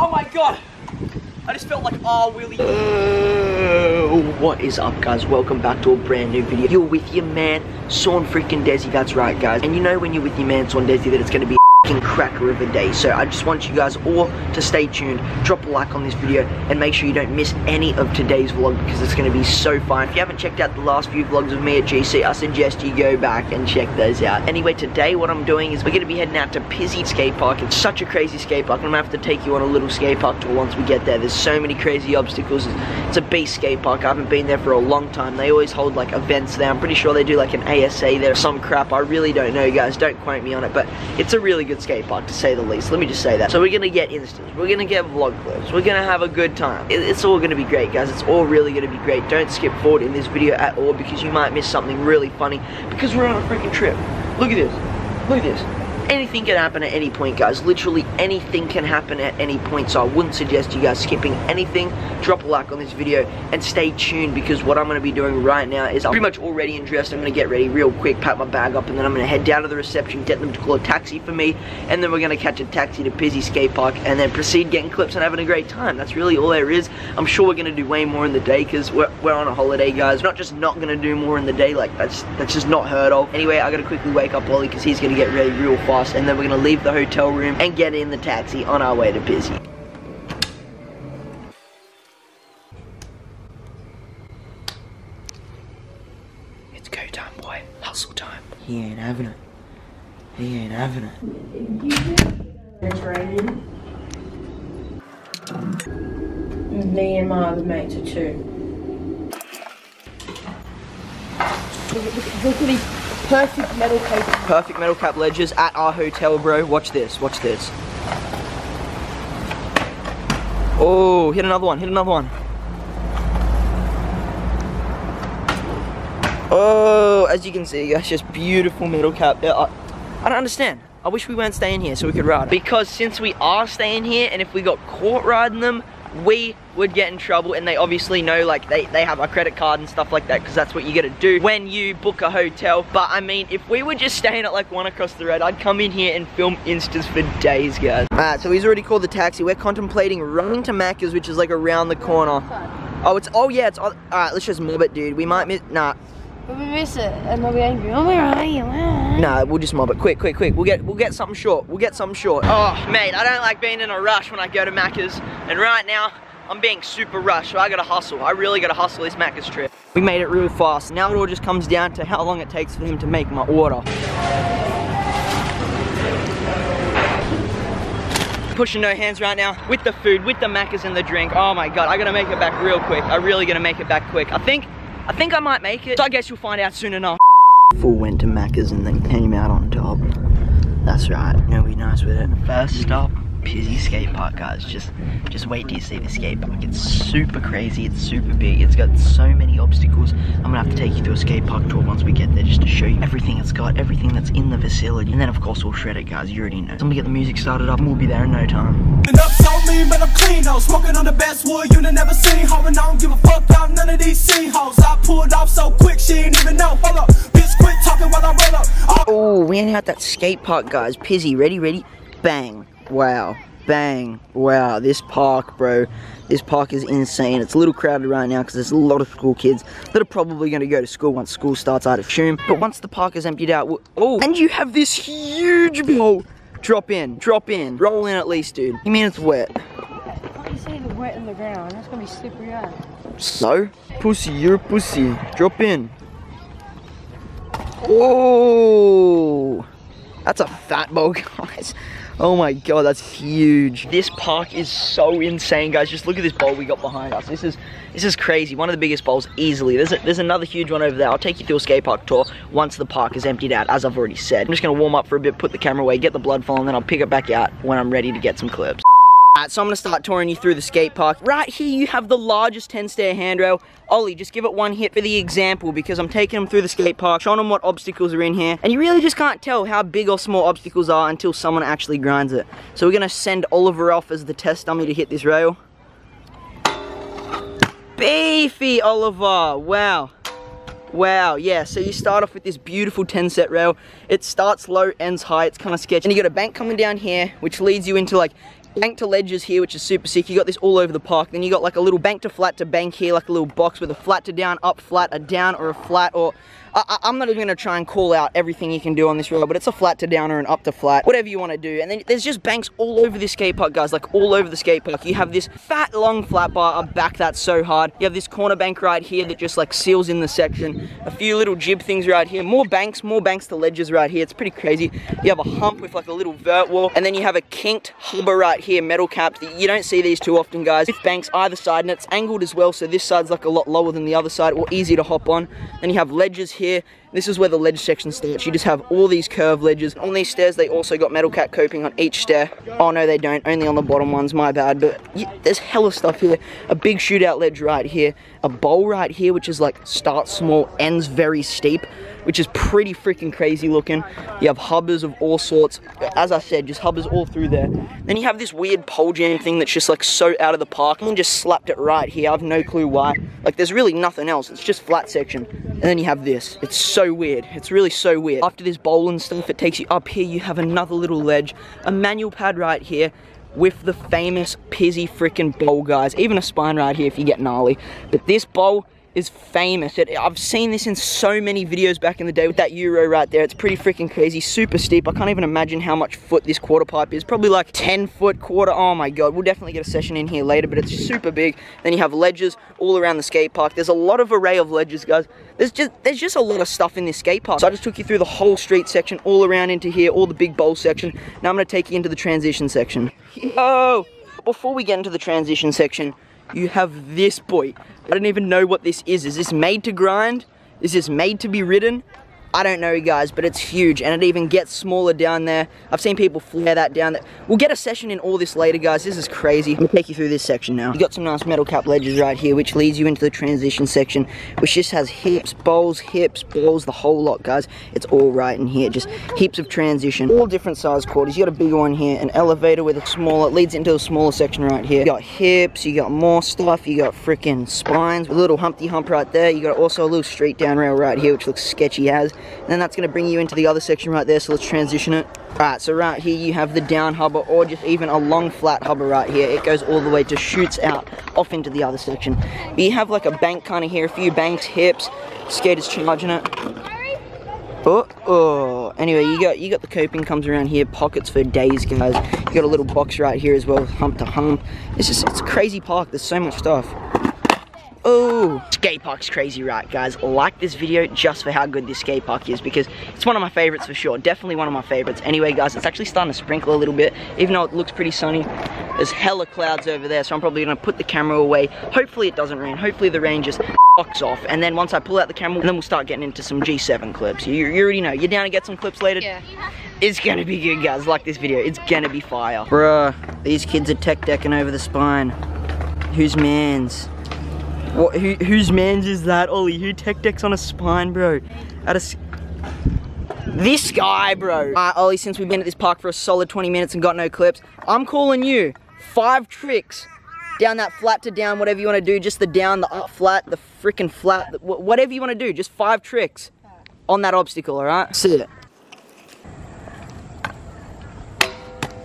Oh my god! I just felt like, oh, Willie. Uh, what is up guys? Welcome back to a brand new video. You're with your man, Sean freaking Desi, that's right guys. And you know when you're with your man, Saundezy, that it's gonna be a cracker of a day. So I just want you guys all to stay tuned, drop a like on this video, and make sure you don't miss any of today's vlog because it's gonna be so fun. If you haven't checked out the last few vlogs of me at GC, I suggest you go back and check those out. Anyway, today what I'm doing is we're gonna be heading out to Pizzey Skate Park. It's such a crazy skate park. I'm gonna have to take you on a little skate park tour once we get there. There's so many crazy obstacles. It's a beast skate park. I haven't been there for a long time. They always hold like events there. I'm pretty sure they do like an ASA there, some crap. I really don't know, you guys. Don't quote me on it, but it's a really good skate park to say the least. Let me just say that. So we're gonna get instas. We're gonna get vlog clips. We're gonna have a good time. It, it's all gonna be great, guys. It's all really gonna be great. Don't skip forward in this video at all because you might miss something really funny because we're on a freaking trip. Look at this. Look at this anything can happen at any point guys. Literally anything can happen at any point so I wouldn't suggest you guys skipping anything. Drop a like on this video and stay tuned because what I'm going to be doing right now is I'm pretty much already in dressed I'm going to get ready real quick pack my bag up and then I'm going to head down to the reception get them to call a taxi for me and then we're going to catch a taxi to Pizzey Skate Park and then proceed getting clips and having a great time. That's really all there is. I'm sure we're going to do way more in the day because we're, we're on a holiday guys. Not just not going to do more in the day like that's that's just not heard of. Anyway I got to quickly wake up Ollie because he's going to get ready real fast and then we're gonna leave the hotel room and get in the taxi on our way to Pizzey. It's go time, boy. Hustle time. He ain't having it. He ain't having it. Me and my other mates are too. Look at, look at these perfect metal cases. Perfect metal cap ledges at our hotel, bro. Watch this, watch this. Oh, hit another one, hit another one. Oh, as you can see, that's just beautiful metal cap. I, I don't understand. I wish we weren't staying here so we could ride. Because since we are staying here, and if we got caught riding them, we would get in trouble and they obviously know like they, they have our credit card and stuff like that because that's what you gotta do when you book a hotel. But I mean if we were just staying at like one across the road I'd come in here and film instas for days guys. Alright so he's already called the taxi. We're contemplating running to Macca's which is like around the corner. Oh it's oh yeah it's oh, alright let's just move it dude. We might miss nah But we miss it and they'll be angry. Oh, where are you? Nah, we'll just mob it. Quick, quick, quick. We'll get we'll get something short. We'll get something short. Oh, mate, I don't like being in a rush when I go to Macca's. And right now, I'm being super rushed, so I gotta hustle. I really gotta hustle this Macca's trip. We made it real fast. Now it all just comes down to how long it takes for him to make my order. Pushing no hands right now with the food, with the Macca's and the drink. Oh my God, I gotta make it back real quick. I really gotta make it back quick. I think, I think I might make it. So I guess you'll find out soon enough. Full went to Macca's and then came out on top. That's right, no be nice with it. First stop, Pizzey skate park guys just just wait till you see the skate park it's super crazy it's super big it's got so many obstacles i'm gonna have to take you through a skate park tour once we get there just to show you everything it's got everything that's in the facility and then of course we'll shred it guys you already know so i'm gonna get the music started up and we'll be there in no time And up so lean, but I'm clean though. Smoking on the best wood you done never seen. Ho, I don't give a fuck about none of these scene hoes. I pulled off so quick, she ain't even know. Hold up, bitch, quit talking while I roll up. Oh. we ain't at that skate park guys Pizzey ready ready bang wow. Bang. Wow. This park bro. This park is insane. It's a little crowded right now because there's a lot of school kids that are probably going to go to school once school starts out of assume but once the park is emptied out oh and you have this huge bowl drop in. Drop in. Roll in at least dude. You mean it's wet? You the wet in the ground. That's gonna be slippery out. so pussy you're a pussy. Drop in. Oh that's a fat bowl guys Oh my god, that's huge. This park is so insane, guys. Just look at this bowl we got behind us. This is this is crazy. One of the biggest bowls easily. There's a, there's another huge one over there. I'll take you through a skate park tour once the park is emptied out, as I've already said. I'm just gonna warm up for a bit, put the camera away, get the blood flowing, then I'll pick it back out when I'm ready to get some clips. So I'm gonna start touring you through the skate park. Right here, you have the largest 10 stair handrail. Ollie, just give it one hit for the example because I'm taking them through the skate park, showing them what obstacles are in here. And you really just can't tell how big or small obstacles are until someone actually grinds it. So we're gonna send Oliver off as the test dummy to hit this rail. Beefy, Oliver, wow. Wow, yeah, so you start off with this beautiful 10 set rail. It starts low, ends high, it's kind of sketchy. And you got a bank coming down here, which leads you into like bank to ledges here, which is super sick. You got this all over the park. Then you got like a little bank to flat to bank here, like a little box with a flat to down, up flat, a down or a flat, or I, am not even going to try and call out everything you can do on this road, but it's a flat to down or an up to flat, whatever you want to do. And then there's just banks all over the skate park, guys, like all over the skate park. You have this fat, long flat bar up back that's so hard. You have this corner bank right here that just like seals in the section. A few little jib things right here. More banks, more banks to ledges right here. It's pretty crazy. You have a hump with like a little vert wall, and then you have a kinked hubber right here, metal capped. You don't see these too often, guys. With banks either side, and it's angled as well, so this side's like a lot lower than the other side, or easy to hop on. Then you have ledges here. This is where the ledge section starts. You just have all these curved ledges. On these stairs, they also got metal cat coping on each stair. Oh, no, they don't. Only on the bottom ones, my bad. But yeah, there's hella stuff here. A big shootout ledge right here. A bowl right here, which is like starts small, ends very steep which is pretty freaking crazy looking. You have hubbers of all sorts. As I said, just hubbers all through there. Then you have this weird pole jam thing that's just like so out of the park. And just slapped it right here. I have no clue why. Like there's really nothing else. It's just flat section. And then you have this. It's so weird. It's really so weird. After this bowl and stuff, it takes you up here. You have another little ledge. A manual pad right here with the famous Pizzey freaking bowl, guys. Even a spine right here if you get gnarly. But this bowl is famous. It, I've seen this in so many videos back in the day with that Euro right there. It's pretty freaking crazy, super steep. I can't even imagine how much foot this quarter pipe is. Probably like 10 foot quarter. Oh my God, we'll definitely get a session in here later, but it's super big. Then you have ledges all around the skate park. There's a lot of array of ledges, guys. There's just there's just a lot of stuff in this skate park. So I just took you through the whole street section, all around into here, all the big bowl section. Now I'm gonna take you into the transition section. Oh, Before we get into the transition section, you have this boy. I don't even know what this is. Is this made to grind? Is this made to be ridden? I don't know you guys, but it's huge and it even gets smaller down there. I've seen people flare that down there. We'll get a session in all this later guys, this is crazy. Let me take you through this section now. You got some nice metal cap ledges right here which leads you into the transition section which just has hips, bowls, hips, balls, the whole lot guys. It's all right in here, just heaps of transition. All different size quarters. You got a bigger one here, an elevator with a smaller, leads into a smaller section right here. You got hips, you got more stuff, you got freaking spines, a little humpty hump right there. You got also a little street down rail right here which looks sketchy as. And then that's going to bring you into the other section right there, so let's transition it. Alright, so right here you have the down hubber or just even a long flat hubber right here. It goes all the way to shoots out off into the other section. But you have like a bank kind of here, a few banks, hips, skaters charging it. Oh, oh, anyway, you got you got the coping comes around here, pockets for days, guys. You got a little box right here as well, hump to hump. It's just it's crazy park. There's so much stuff. Oh, skate park's crazy right, guys. Like this video just for how good this skate park is because it's one of my favorites for sure. Definitely one of my favorites. Anyway, guys, it's actually starting to sprinkle a little bit, even though it looks pretty sunny. There's hella clouds over there, so I'm probably gonna put the camera away. Hopefully it doesn't rain. Hopefully the rain just fucks off. And then once I pull out the camera, then we'll start getting into some G7 clips. You, you already know. You're down to get some clips later? Yeah. It's gonna be good, guys. Like this video. It's gonna be fire. Bruh, these kids are tech decking over the spine. Who's mans? What, who, whose man's is that, Ollie? Who tech decks on a spine, bro? At a... This guy, bro. Ollie, since we've been at this park for a solid 20 minutes and got no clips, I'm calling you five tricks down that flat to down, whatever you want to do, just the down, the up flat, the freaking flat, the, whatever you want to do, just five tricks on that obstacle, alright? See it.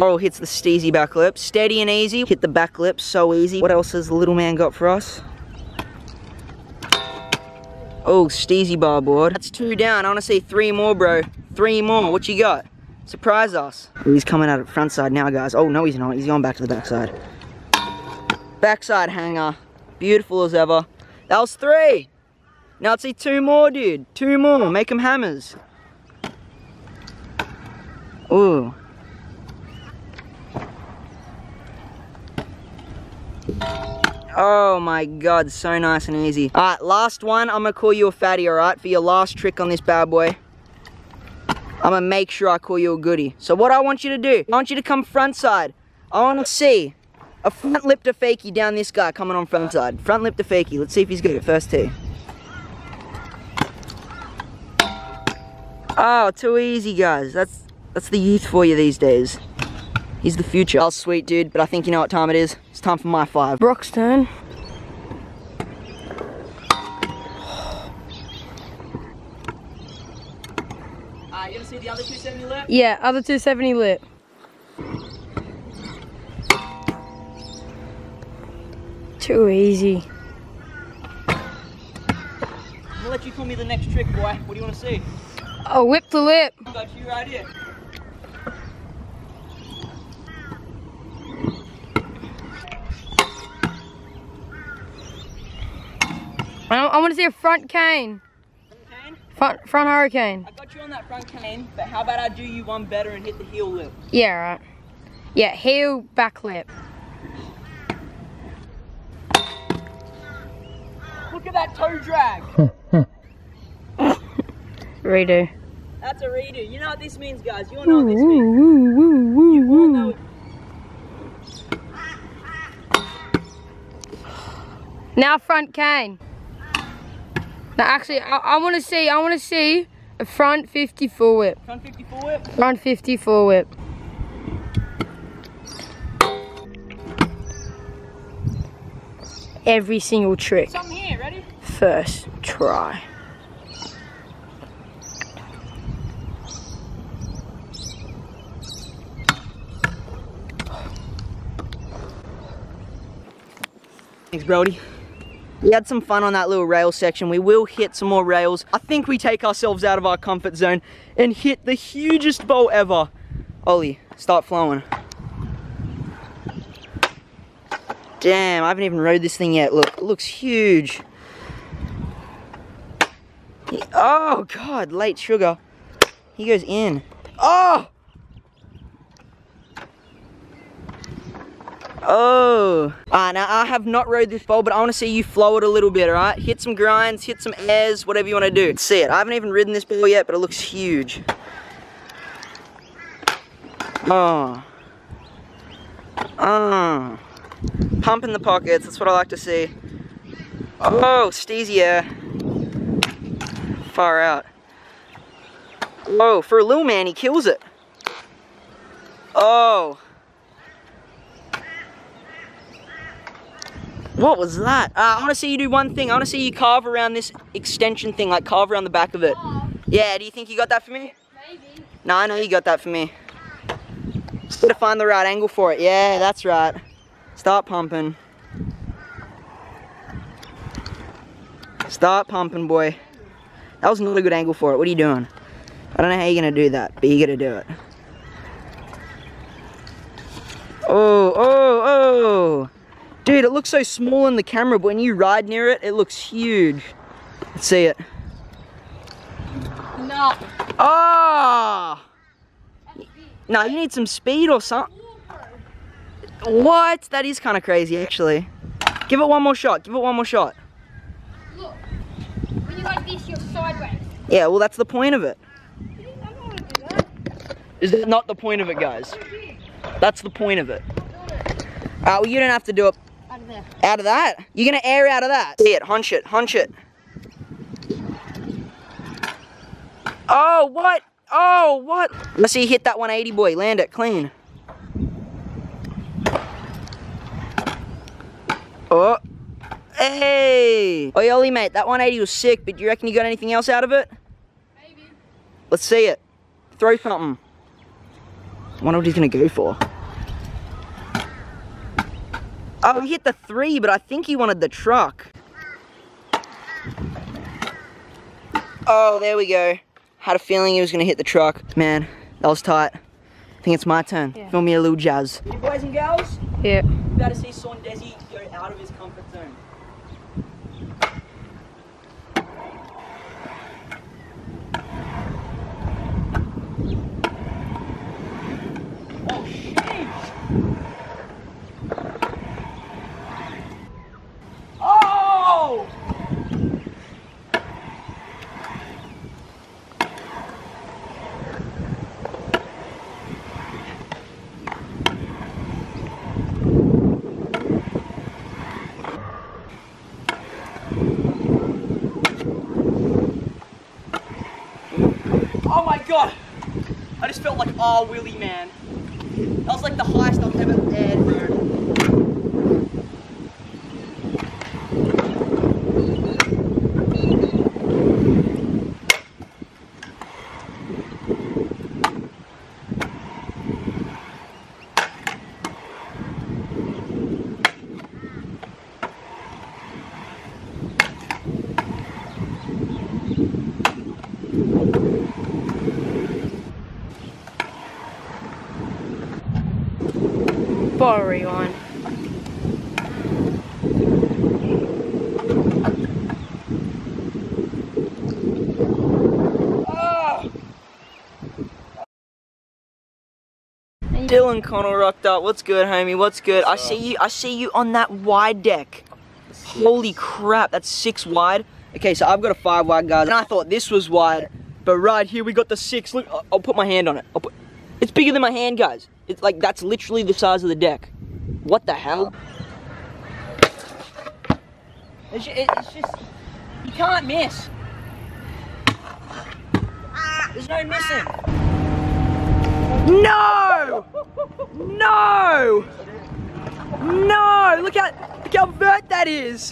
Oh, hits the steezy back lip. Steady and easy. Hit the back lip, so easy. What else has the little man got for us? Oh, steezy bar board. That's two down. I want to see three more, bro. Three more. What you got? Surprise us. He's coming out of front side now, guys. Oh, no, he's not. He's going back to the backside. Backside hanger. Beautiful as ever. That was three. Now let's see two more, dude. Two more. Make them hammers. Ooh. Oh my god, so nice and easy. Alright, last one. I'm gonna call you a fatty, alright? For your last trick on this bad boy. I'm gonna make sure I call you a goody. So what I want you to do, I want you to come front side. I wanna see a front lip to fakie down this guy coming on front side. Front lip to fakie. Let's see if he's good at first tee. Oh, too easy, guys. That's that's the youth for you these days. He's the future. Oh, sweet dude, but I think you know what time it is. It's time for my five. Brock's turn. Uh, you gonna see the other 270 lip? Yeah, other 270 lit. Too easy. I'm gonna let you call me the next trick, boy. What do you want to see? Oh, whip the lip. Got you right here. I, I want to see a front cane. Okay. Front, front hurricane. I got you on that front cane, but how about I do you one better and hit the heel lip? Yeah, right. Yeah, heel, back lip. Look at that toe drag. Redo. That's a redo. You know what this means, guys. You all know what this means. You all know. Now front cane. Now actually, I, I want to see, I want to see a front 54 whip. Front 54 whip. Front 54 whip. Every single trick. Something here. Ready? First try. Thanks, Brody. We had some fun on that little rail section. We will hit some more rails. I think we take ourselves out of our comfort zone and hit the hugest bowl ever. Ollie, start flowing. Damn, I haven't even rode this thing yet. Look, it looks huge. Oh, God, late sugar. He goes in. Oh! Oh. Ah, now I have not rode this bowl, but I want to see you flow it a little bit, alright? Hit some grinds, hit some airs, whatever you want to do. Let's see it. I haven't even ridden this bowl yet, but it looks huge. Oh. Oh. Pump in the pockets, that's what I like to see. Oh, steezy air. Far out. Whoa, for a little man, he kills it. Oh. What was that? Uh, I want to see you do one thing. I want to see you carve around this extension thing, like carve around the back of it. Yeah, do you think you got that for me? Maybe. No, I know you got that for me. Just gotta find the right angle for it. Yeah, that's right. Start pumping. Start pumping, boy. That was not a good angle for it. What are you doing? I don't know how you're gonna do that, but you gotta do it. Oh, oh, oh. Dude, it looks so small in the camera, but when you ride near it, it looks huge. Let's see it. No. Ah! No, you need some speed or something. What? That is kind of crazy, actually. Give it one more shot. Give it one more shot. Look. When you're like this, you're sideways. Yeah, well, that's the point of it. I don't want to do that. Is that not the point of it, guys? That's the point of it. Uh, well, you don't have to do it there. out of that. You're gonna air out of that. See it, hunch it, hunch it. Oh, what? Oh, what? Let's see you hit that 180, boy. Land it, clean. Oh. Hey! Oh, Ollie, mate, that 180 was sick, but do you reckon you got anything else out of it? Maybe. Let's see it. Throw something. I wonder what he's gonna go for. Oh, he hit the three, but I think he wanted the truck. Oh, there we go. Had a feeling he was gonna hit the truck. Man, that was tight. I think it's my turn. Yeah. Film me a little jazz. You boys and girls, Yeah. you gotta see Saundezy go out of his comfort zone. Oh, sheesh! Oh! Oh my god! I just felt like ah Willy man. That was like the highest I've ever aired, Bottle rewind. Dylan Connell rocked up. What's good, homie? What's good? I see you. I see you on that wide deck. Holy crap, that's six wide. Okay, so I've got a five wide, guys, and I thought this was wide, but right here we got the six. Look, I'll- put my hand on it. Put, it's bigger than my hand, guys. It's like that's literally the size of the deck. What the hell? It's ju- it's just you can't miss. There's no missing. No! No! No! Look how look how vert that is!